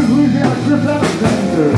Louisiana Chris Alexander.